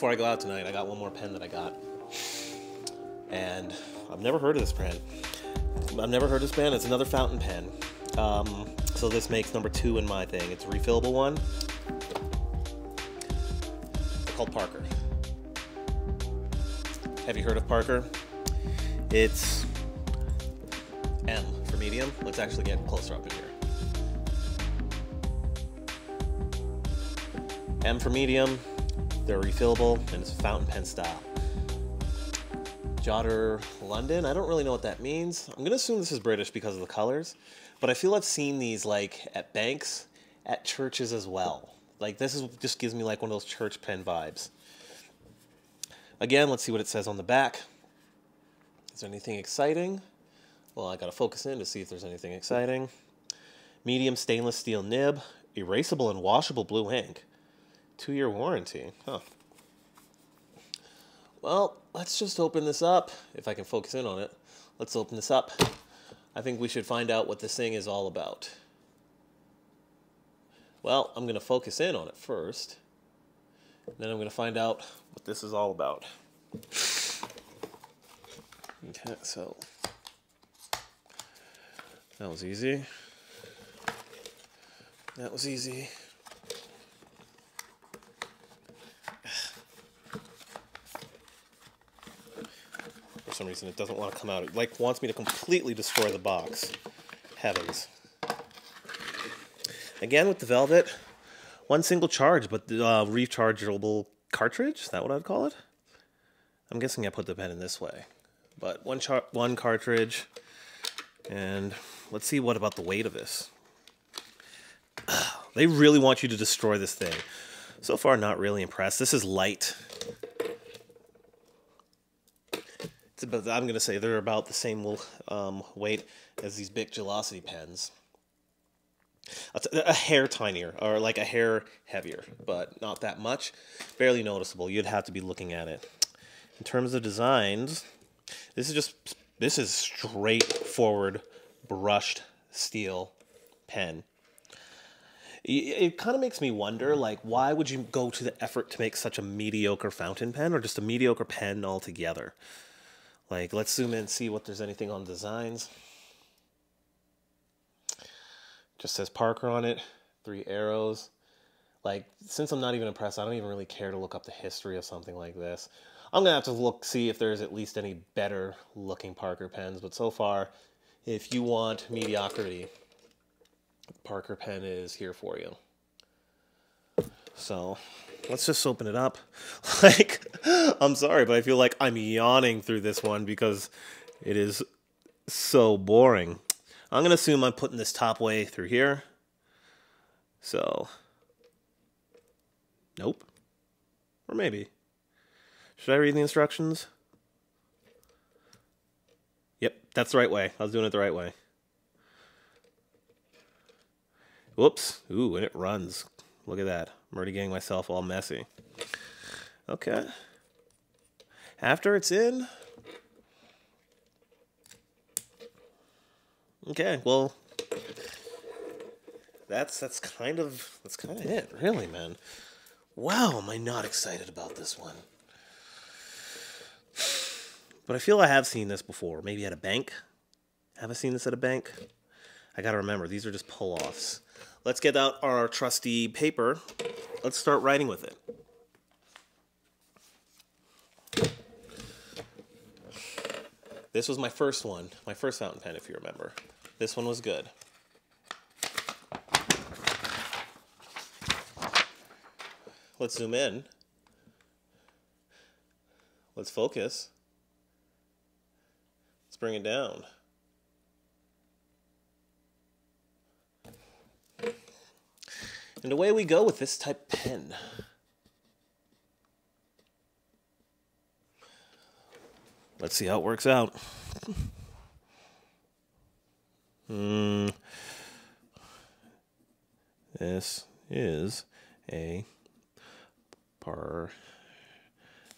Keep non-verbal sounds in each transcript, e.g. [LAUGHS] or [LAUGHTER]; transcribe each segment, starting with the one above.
before I go out tonight, I got one more pen that I got. And I've never heard of this brand. I've never heard of this brand. It's another fountain pen. Um, so this makes number two in my thing. It's a refillable one. Called Parker. Have you heard of Parker? It's M for medium. Let's actually get closer up in here. M for medium, they're refillable, and it's fountain pen style. Jotter London, I don't really know what that means. I'm gonna assume this is British because of the colors, but I feel I've seen these like at banks, at churches as well. Like this is just gives me like one of those church pen vibes. Again, let's see what it says on the back. Is there anything exciting? Well, I gotta focus in to see if there's anything exciting. Medium stainless steel nib, erasable and washable blue ink. Two year warranty. Huh. Well, let's just open this up. If I can focus in on it. Let's open this up. I think we should find out what this thing is all about. Well, I'm going to focus in on it first. Then I'm going to find out what this is all about. Okay, so that was easy. That was easy. Some reason, it doesn't want to come out. It like wants me to completely destroy the box. Heavens. Again with the Velvet, one single charge, but the uh, rechargeable cartridge. Is that what I'd call it? I'm guessing I put the pen in this way, but one char one cartridge, and let's see what about the weight of this. [SIGHS] They really want you to destroy this thing. So far, not really impressed. This is light. About, I'm going to say they're about the same um, weight as these Bic Gelocity pens. A hair tinier, or like a hair heavier, but not that much. Barely noticeable. You'd have to be looking at it. In terms of designs, this is just this is straightforward brushed steel pen it kind of makes me wonder like why would you go to the effort to make such a mediocre fountain pen or just a mediocre pen altogether like let's zoom in see what there's anything on designs. Just says parker on it three arrows. Like since i'm not even impressed i don't even really care to look up the history of something like this. I'm gonna have to look see if there's at least any better looking parker pens but so far if you want mediocrity Parker pen is here for you. So let's just open it up. [LAUGHS] Like, I'm sorry, but I feel like I'm yawning through this one because it is so boring. I'm going to assume I'm putting this top way through here. So, nope. Or maybe. Should I read the instructions? Yep, that's the right way. I was doing it the right way. Whoops. Ooh, and it runs. Look at that. I'm already getting myself all messy. Okay. After it's in. Okay, well that's that's kind of that's kind of it, really, man. Wow, am I not excited about this one? But I feel I have seen this before, maybe at a bank. Have I seen this at a bank? I gotta remember, these are just pull-offs. Let's get out our trusty paper. Let's start writing with it. This was my first one, my first fountain pen, if you remember. This one was good. Let's zoom in. Let's focus. Let's bring it down. And away we go with this type pen. Let's see how it works out. Hmm. This is a par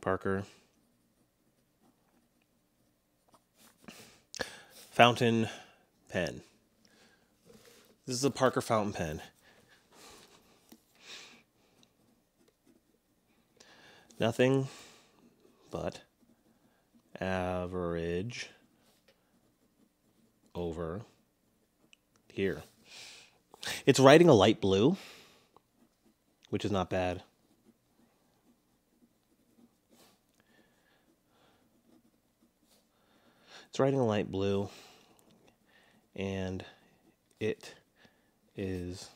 Parker fountain pen. This is a Parker fountain pen. Nothing but average over here. It's writing a light blue, which is not bad. It's writing a light blue, and it is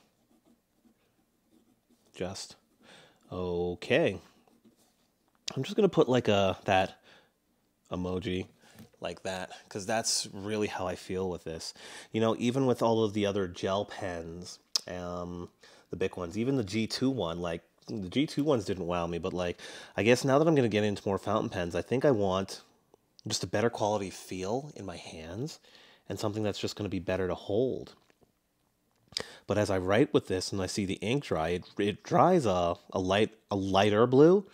just okay. I'm just gonna put like a that emoji like that because that's really how I feel with this. You know, even with all of the other gel pens, um, the Bic ones, even the G2 one, like the G2 ones didn't wow me, but like I guess now that I'm going to get into more fountain pens, I think I want just a better quality feel in my hands and something that's just going to be better to hold. But as I write with this and I see the ink dry, it, it dries a, a light a lighter blue,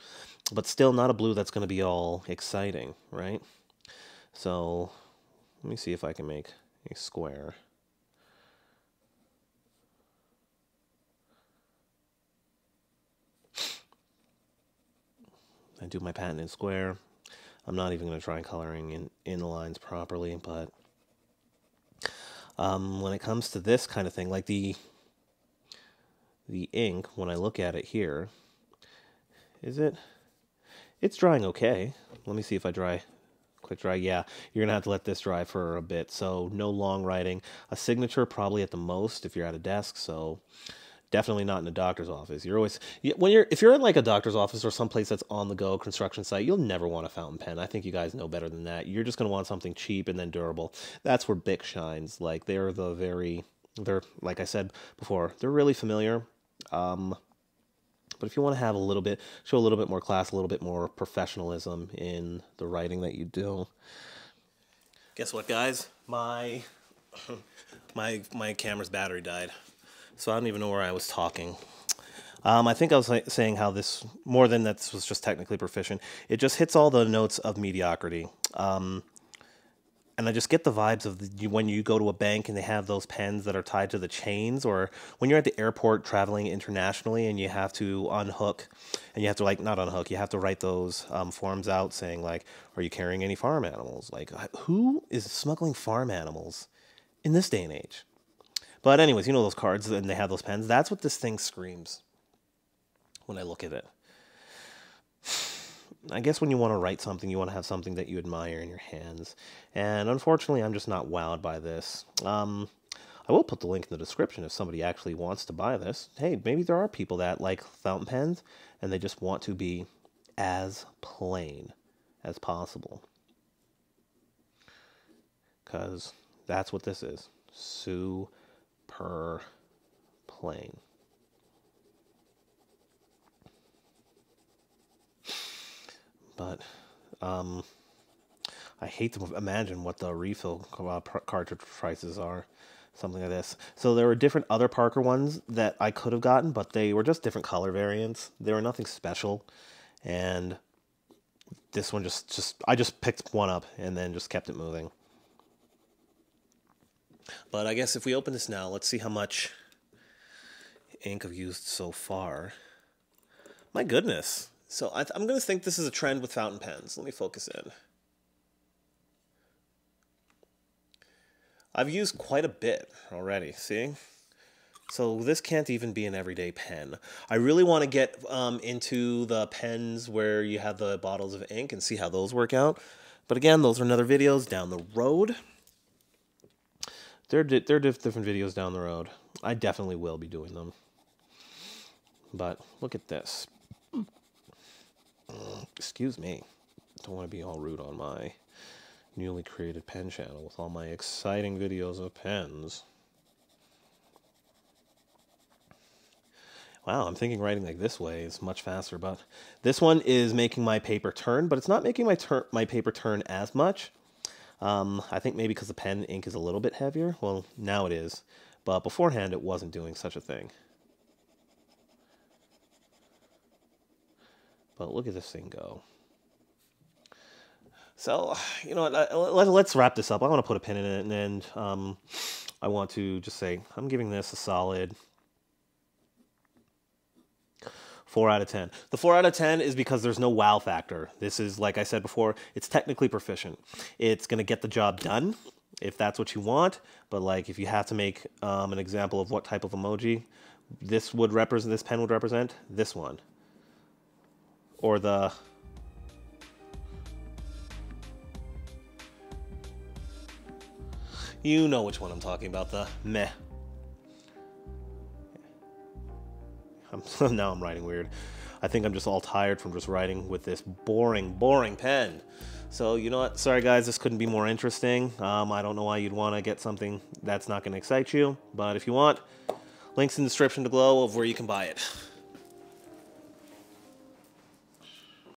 but still not a blue that's going to be all exciting, right? So let me see if I can make a square. I do my patent in square. I'm not even going to try coloring in, in the lines properly, but um, when it comes to this kind of thing, like the the ink, when I look at it here, is it? It's drying okay. Let me see if I dry quick dry. Yeah, you're to have to let this dry for a bit. So no long writing. A signature probably at the most if you're at a desk. So definitely not in a doctor's office. You're always when you're if you're in like a doctor's office or someplace that's on the go construction site, you'll never want a fountain pen. I think you guys know better than that. You're just to want something cheap and then durable. That's where Bic shines. Like they're the very they're like I said before, they're really familiar. Um, but if you want to have a little bit, show a little bit more class, a little bit more professionalism in the writing that you do. Guess what, guys? My my my camera's battery died, so I don't even know where I was talking. Um, I think I was saying how this more than that this was just technically proficient. It just hits all the notes of mediocrity. Um, and I just get the vibes of the, when you go to a bank and they have those pens that are tied to the chains, or when you're at the airport traveling internationally and you have to unhook, and you have to like not unhook, you have to write those um, forms out saying like, "Are you carrying any farm animals?" Like, who is smuggling farm animals in this day and age? But anyways, you know those cards and they have those pens. That's what this thing screams when I look at it. I guess when you want to write something, you want to have something that you admire in your hands. And unfortunately, I'm just not wowed by this. Um, I will put the link in the description if somebody actually wants to buy this. Hey, maybe there are people that like fountain pens and they just want to be as plain as possible. Because that's what this is super plain. But um, I hate to imagine what the refill uh, cartridge prices are. Something like this. So there were different other Parker ones that I could have gotten, but they were just different color variants. They were nothing special, and this one just just I just picked one up and then just kept it moving. But I guess if we open this now, let's see how much ink I've used so far. My goodness, so I am going to think this is a trend with fountain pens. Let me focus in. I've used quite a bit already, see? So this can't even be an everyday pen. I really want to get um, into the pens where you have the bottles of ink and see how those work out. But again, those are another videos down the road. They're, they're different videos down the road. I definitely will be doing them. But look at this. Excuse me. Don't want to be all rude on my newly created pen channel with all my exciting videos of pens. Wow, I'm thinking writing like this way is much faster, but this one is making my paper turn, but it's not making my turn my paper turn as much. Um, I think maybe because the pen ink is a little bit heavier. Well, now it is, but beforehand it wasn't doing such a thing. But look at this thing go. So, you know let's wrap this up. I want to put a pin in it, and um, I want to just say I'm giving this a solid 4 out of 10. The 4 out of 10 is because there's no wow factor. This is, like I said before, it's technically proficient. It's going to get the job done if that's what you want. But, like, if you have to make um, an example of what type of emoji this would represent, this pen would represent, this one. Or the You know which one I'm talking about, the meh. I'm, [LAUGHS] now I'm writing weird. I think I'm just all tired from just writing with this boring, boring pen. So, you know what? Sorry, guys, this couldn't be more interesting. Um, I don't know why you'd want to get something that's not going to excite you. But if you want, links in the description to below of where you can buy it.